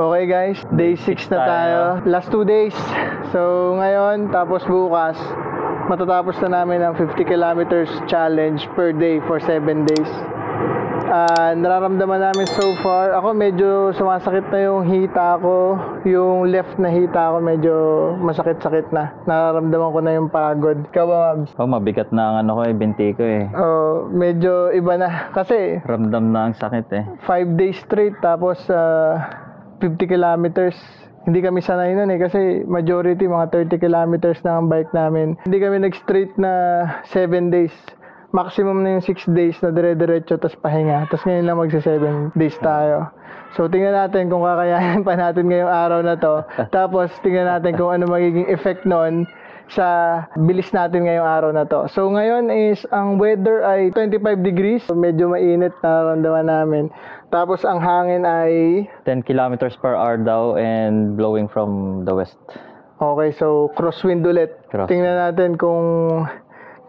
Okay guys, day 6 na tayo. Last 2 days. So ngayon, tapos bukas, matatapos na namin ang 50 kilometers challenge per day for 7 days. Ah, nararamdaman namin so far, ako medyo sumasakit na yung hita ko, yung left na hita ko medyo masakit-sakit na. Nararamdaman ko na yung pagod. Ikaw ba, Mabs? Oh, mabigat na ang ano ko eh, binti ko eh. Oh, medyo iba na. Kasi Ramdam na ang sakit eh. 5 days straight tapos ah, 50 kilometers. Hindi kami sanay nun eh kasi majority mga 30 kilometers na ang bike namin. Hindi kami nag-straight na 7 days. Maximum na yung 6 days na dire-diretso tapos pahinga. Tapos ngayon lang magsa 7 days tayo. So tingnan natin kung kakayanin pa natin ngayong araw na to. Tapos tingnan natin kung ano magiging effect nun sa bilis natin ngayong araw na to. So ngayon is ang weather ay 25 degrees. So, medyo mainit na nararamdaman namin. Tapos ang hangin ay 10 kilometers per hour daw and blowing from the west. okay, so crosswind ulit. Crosswind. Tingnan natin kung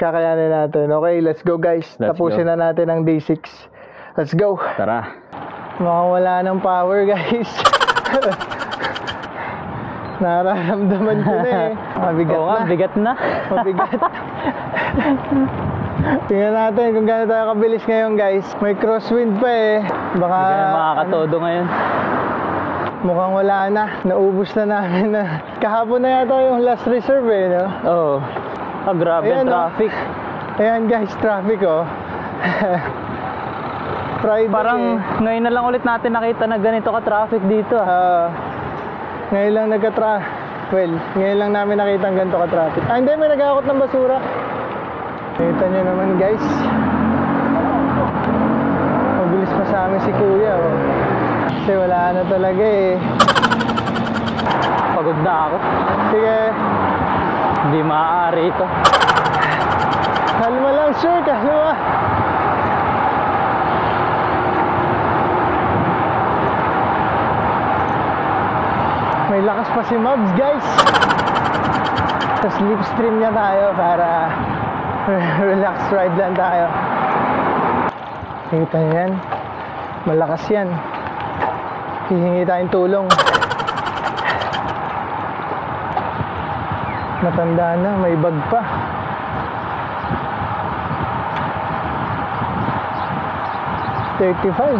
kakayanin natin. Okay, let's go guys. Let's Tapusin go. na natin ang day 6. Let's go. Tara. Mukhang wala ng power guys. Nararamdaman ko na eh. Mabigat Oo na. bigat na. Mabigat. Tingnan natin kung gaano tayo kabilis ngayon guys. May crosswind pa eh. Baka Hindi ka na makakatodo ngayon. mukhang wala na. Naubos na namin na. Kahapon na yata yung last reserve eh. No? Oo. Oh. grabe Ayan, ang oh. traffic. Ayan guys, traffic oh. Friday Parang eh. ngayon na lang ulit natin nakita na ganito ka-traffic dito ah. Ah, ngayon lang nagka-tra... Well, ngayon lang namin nakita ang ganito ka-traffic. Ah, hindi, may nag-aakot ng basura. Kita nyo naman guys. Mabilis pa sa amin si kuya. Oh. Kasi wala na talaga eh. Pagod na ako. Sige, Hindi maaari ito. kalma lang sir, kalma. May lakas pa si Mobs guys. Sa slipstream niya tayo para relax ride lang tayo. Kita niyo yan. Malakas yan. Hihingi tayong tulong. Matanda na, may bag pa. Thirty-five.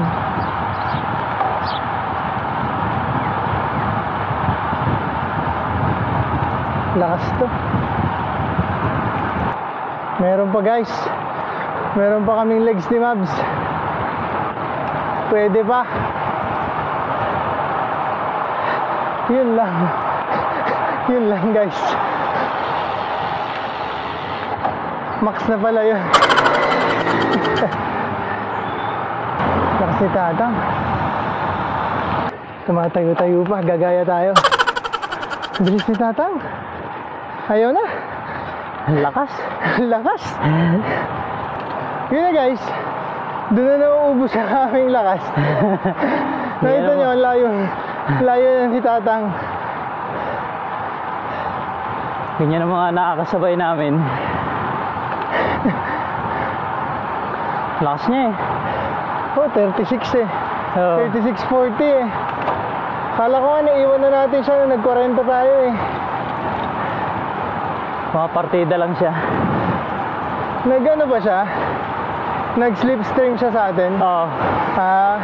Lakas to. Meron pa guys. Meron pa kaming legs ni Mabs. Pwede pa. Yun lang. Yun lang guys. Max na pala yun. Lakas ni Tatang. Tumatayo-tayo pa. Gagaya tayo. Bilis ni Tatang. Ayaw na. Ang lakas. lakas. Yun na guys. Doon na nauubos ang aming lakas. Nakita nyo, ang layo. Layo na ni Tatang. Ganyan ang mga nakakasabay namin. Lakas niya eh. Oh, 36 eh. Oo. 36.40 eh. Kala ko nga naiwan na natin siya nung nag-40 tayo eh. Mga partida lang siya. Nag-ano ba siya? Nag-slipstream siya sa atin? Oo. Ah,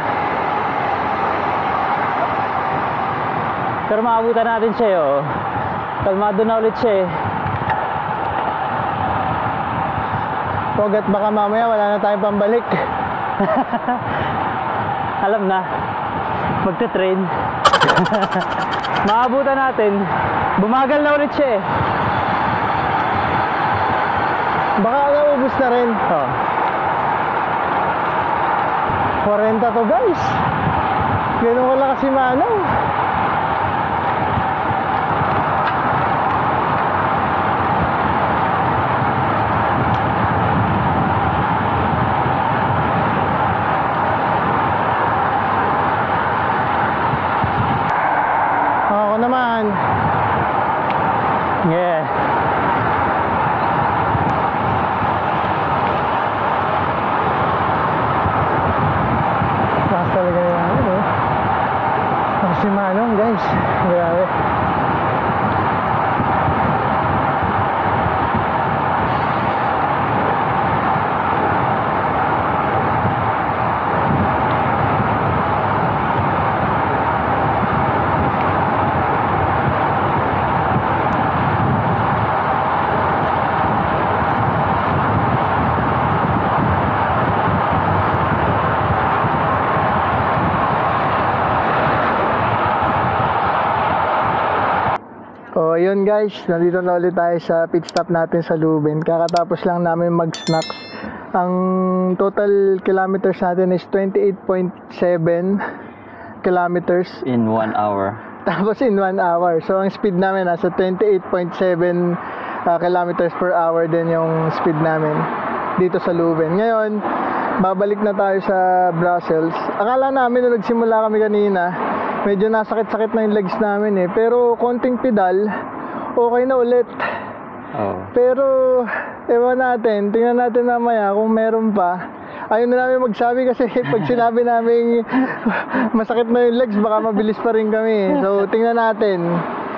Pero maabutan natin siya oh. Kalmado na ulit siya eh. wag at baka mamaya wala na tayong pambalik. Alam na. Magte-train. Maabutan natin. Bumagal na ulit siya eh. Na rin. Oh. 40 to guys. Ganun wala kasi manong. Ako naman. Yeah. Lakas talaga yung ano. Lakas si Manong guys. Grabe. Oh, yun guys, nandito na ulit tayo sa pit stop natin sa Lubin. Kakatapos lang namin mag-snacks. Ang total kilometers natin is 28.7 kilometers. In one hour. Tapos in 1 hour. So ang speed namin nasa 28.7 uh, kilometers per hour din yung speed namin dito sa Leuven. Ngayon, babalik na tayo sa Brussels. Akala namin nung nagsimula kami kanina, medyo nasakit-sakit na yung legs namin eh. Pero konting pedal, okay na ulit. Oh. Pero, ewan natin, tingnan natin mamaya kung meron pa. Ayun na namin magsabi kasi pag sinabi namin masakit na yung legs, baka mabilis pa rin kami. So, tingnan natin.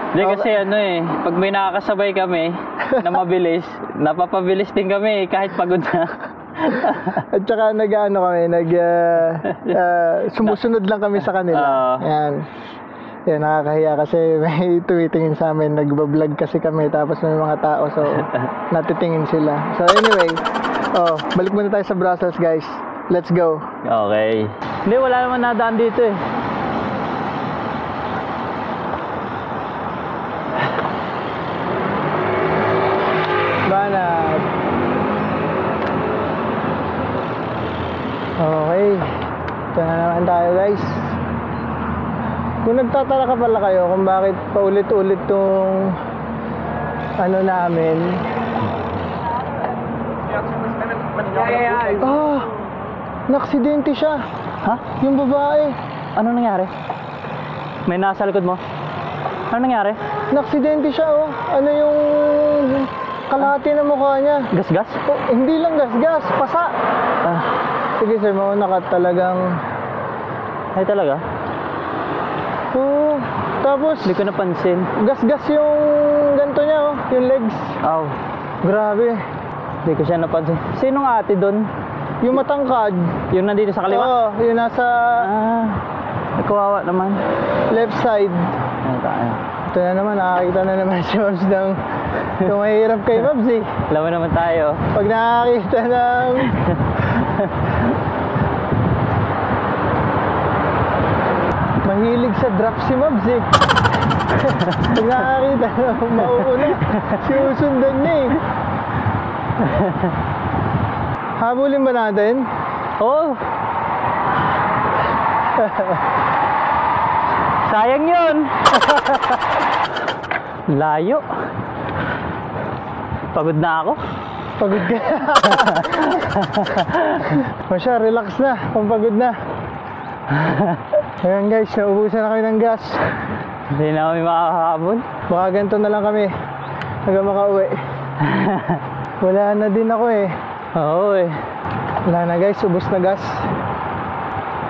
Hindi kasi ano eh, pag may nakakasabay kami na mabilis, napapabilis din kami eh, kahit pagod na. At saka nag-ano kami, nag, ah, ah, sumusunod lang kami sa kanila. Oo. Yan. Yan, nakakahiya kasi may tumitingin sa amin. Nagbablog kasi kami tapos may mga tao so natitingin sila. So anyway, oh, balik muna tayo sa Brussels guys. Let's go. Okay. Hindi, wala naman nadaan dito eh. Banat. Okay. Ito na naman tayo guys. Kung nagtataka ka pala kayo kung bakit paulit-ulit tong ano namin. Ah! Naksidente siya. Ha? Yung babae. Ano nangyari? May nasa likod mo? Ano nangyari? Naksidente siya oh. Ano yung kalahati ng mukha niya. Gas-gas? Oh, hindi lang gas-gas, pasa. Ah, Sige sir, mauna ka talagang... ay talaga? Oo. tapos, Hindi ko napansin. gas-gas yung ganto niya oh, yung legs. Aw, Grabe. hindi ko siya napansin. Sinong ate doon? Yung matangkad. Yung nandito sa kaliwa? Oo, yung nasa Ah, kawawa naman. left side. Ano tayo? Ito na naman, nakakita na naman si Mabs ng... Yung mahirap kay Mabs eh. Alam mo naman tayo. Pag nakakita ng... Mahilig sa drop si Mabs eh. Pag nakakita ng mauuna, sinusundan niya eh. Habulin ba natin? Oh! Sayang yun! Layo. Pagod na ako. Pagod ka. siya, relax na. Pampagod na. Ayan guys, naubusan na kami ng gas. Hindi na kami makakahabol. Baka ganito na lang kami. Hanggang makauwi. Wala na din ako eh. Oo eh. Wala na guys, ubos na gas.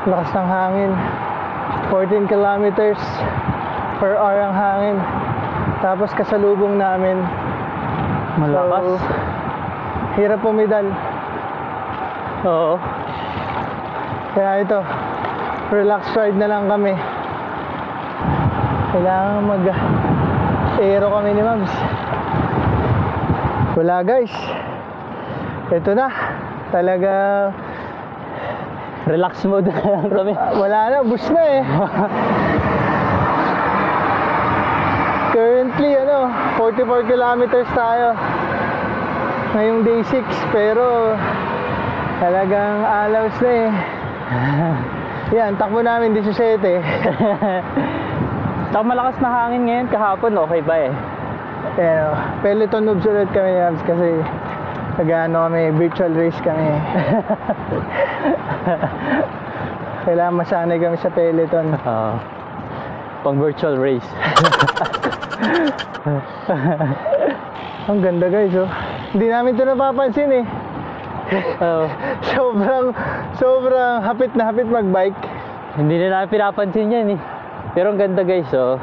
Lakas ng hangin. 14 kilometers per hour ang hangin. Tapos kasalubong namin. Malakas. So, hirap pumidal. Oo. Kaya ito, relax ride na lang kami. Kailangan mag aero kami ni Mams. Wala guys. Ito na. Talaga Relax mode na lang kami. wala na, bus na eh. Currently, ano, 44 kilometers tayo. Ngayong day 6, pero talagang alaws na eh. Yan, takbo namin 17. Saka malakas na hangin ngayon. Kahapon okay ba eh. Oh. peloton moves ulit kami ni Abs kasi nag-ano kami, virtual race kami. Kailangan masanay kami sa peloton. Oo. pang virtual race. Ang ganda guys, oh. Hindi namin ito napapansin eh. Oo. Sobrang, sobrang hapit na hapit mag-bike. Hindi na namin pinapansin yan eh. Pero ang ganda guys, oh.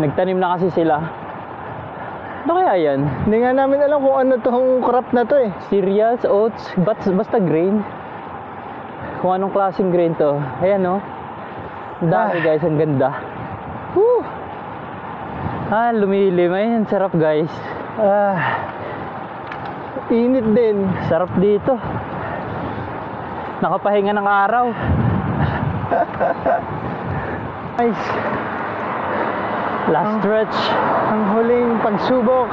Nagtanim na kasi sila. Ano kaya yan? Hindi nga namin alam kung ano tong crop na to eh. Cereals, oats, but, basta grain. Kung anong klaseng grain to. Ayan, oh. Ang dami Ah. guys, ang ganda. Woo! Ah, lumilim. Ayun, sarap guys. Ah, init din. Sarap dito. Nakapahinga ng araw. Nice. Last stretch. Ang huling pagsubok.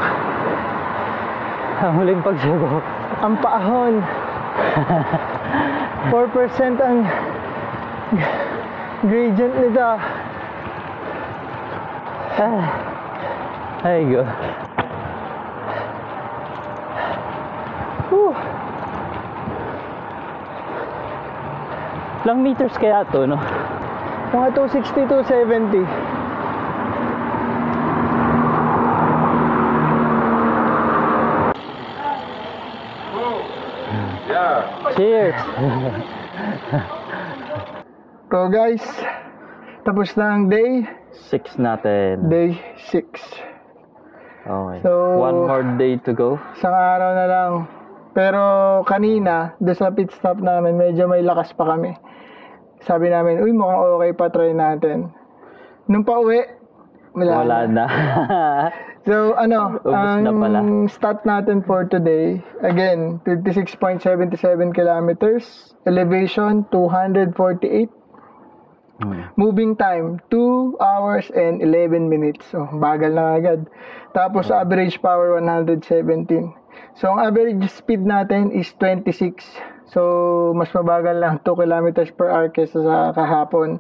Ang huling pagsubok. Ang paahon. 4% ang gradient nito. Ah. Ay, go. Whew. Ilang meters kaya to, no? Mga 260, 270. Cheers! So guys, tapos na ang day. Six natin. Day 6. Okay. So- One more day to go. Isang araw na lang. Pero kanina, doon sa pit stop namin, medyo may lakas pa kami. Sabi namin, uy, mukhang okay pa, try natin. Nung pa uwi, wala, Wala na. na. So, ano, Ubus ang na pala. stat natin for today, again, 56.77 kilometers, elevation 248, Hmm. moving time 2 hours and 11 minutes. So, bagal na agad. Tapos, average power 117. So, ang average speed natin is 26. So, mas mabagal lang 2 kilometers per hour kesa sa kahapon.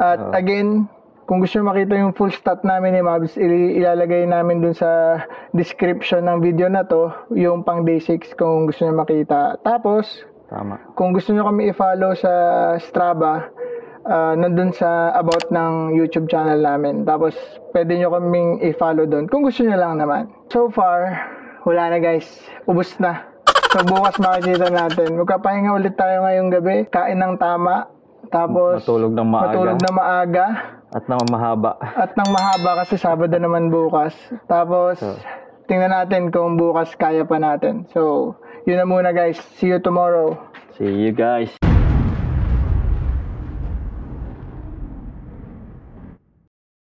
At Oo. again, kung gusto makita yung full stat namin ni ili- ilalagay namin dun sa description ng video na to, yung pang day 6 kung gusto nyo makita. Tapos, Tama. kung gusto nyo kami i-follow sa Strava, ah, nandun sa about ng YouTube channel namin. Tapos, pwede nyo kaming i-follow doon kung gusto nyo lang naman. So far, wala na guys. Ubus na. So, bukas makikita natin. Magpapahinga ulit tayo ngayong gabi. Kain ng tama. Tapos, Matulog ng maaga. matulog na maaga. At na mahaba. At nang mahaba kasi Sabado naman bukas. Tapos, tingnan natin kung bukas kaya pa natin. So, yun na muna guys. See you tomorrow. See you guys.